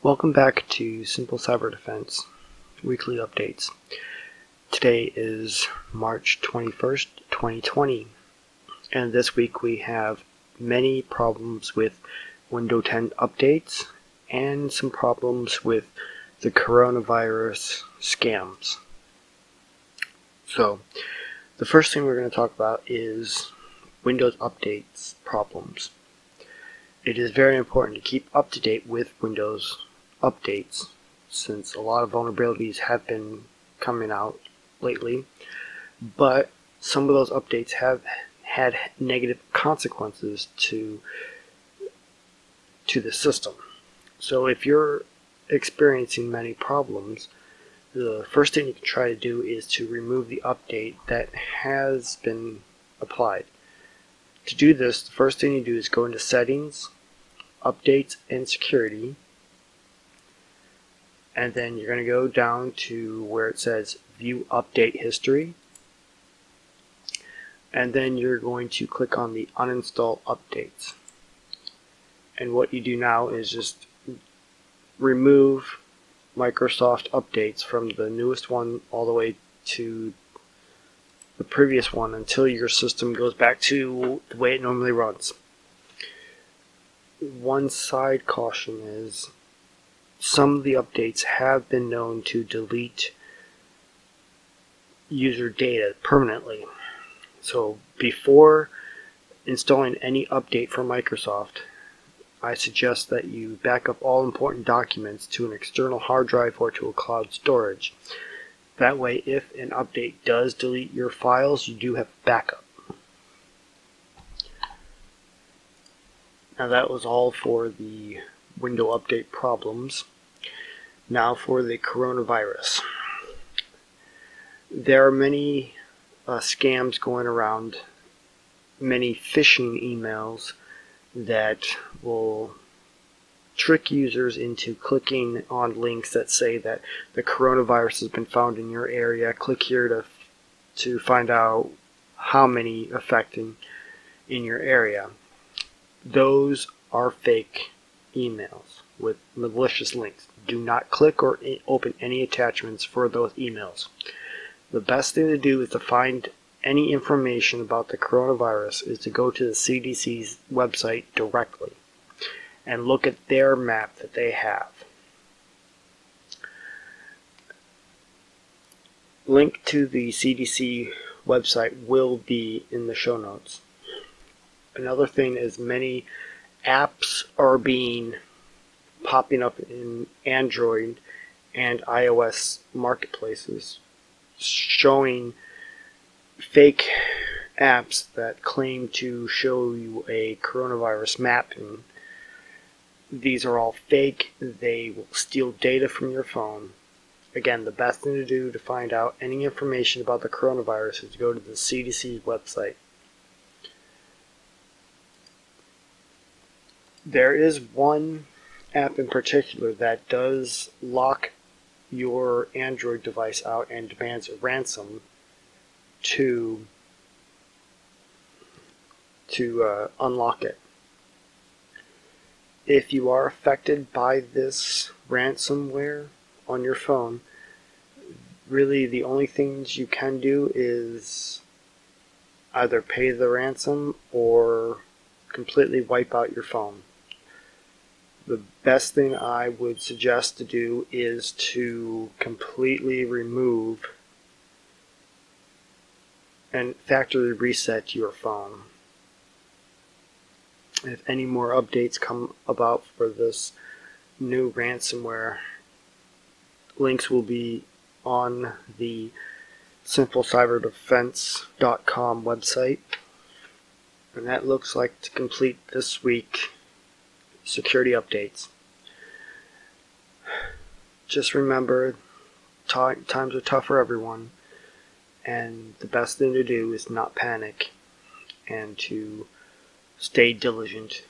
Welcome back to Simple Cyber Defense weekly updates. Today is March 21st, 2020, and this week we have many problems with Windows 10 updates and some problems with the coronavirus scams. So, the first thing we're going to talk about is Windows updates problems. It is very important to keep up to date with Windows updates since a lot of vulnerabilities have been coming out lately, but some of those updates have had negative consequences to to the system. So if you're experiencing many problems, the first thing you can try to do is to remove the update that has been applied. To do this, the first thing you do is go into Settings, Updates, and Security, and then you're going to go down to where it says view update history and then you're going to click on the uninstall updates and what you do now is just remove Microsoft updates from the newest one all the way to the previous one until your system goes back to the way it normally runs. One side caution is some of the updates have been known to delete user data permanently. So before installing any update from Microsoft, I suggest that you back up all important documents to an external hard drive or to a cloud storage. That way, if an update does delete your files, you do have backup. Now that was all for the window update problems. Now for the coronavirus. There are many uh, scams going around, many phishing emails that will trick users into clicking on links that say that the coronavirus has been found in your area. Click here to to find out how many affecting in your area. Those are fake emails with malicious links. Do not click or open any attachments for those emails. The best thing to do is to find any information about the coronavirus is to go to the CDC's website directly and look at their map that they have. Link to the CDC website will be in the show notes. Another thing is many apps are being popping up in Android and iOS marketplaces showing fake apps that claim to show you a coronavirus mapping. These are all fake. They will steal data from your phone. Again, the best thing to do to find out any information about the coronavirus is to go to the CDC website. There is one app in particular that does lock your Android device out and demands a ransom to to uh, unlock it. If you are affected by this ransomware on your phone, really the only things you can do is either pay the ransom or completely wipe out your phone the best thing I would suggest to do is to completely remove and factory reset your phone. If any more updates come about for this new ransomware, links will be on the simplecyberdefense.com website. And that looks like to complete this week security updates. Just remember, times are tough for everyone, and the best thing to do is not panic and to stay diligent.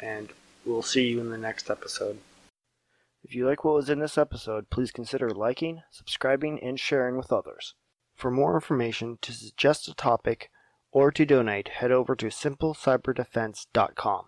And we'll see you in the next episode. If you like what was in this episode, please consider liking, subscribing, and sharing with others. For more information, to suggest a topic, or to donate, head over to simplecyberdefense.com.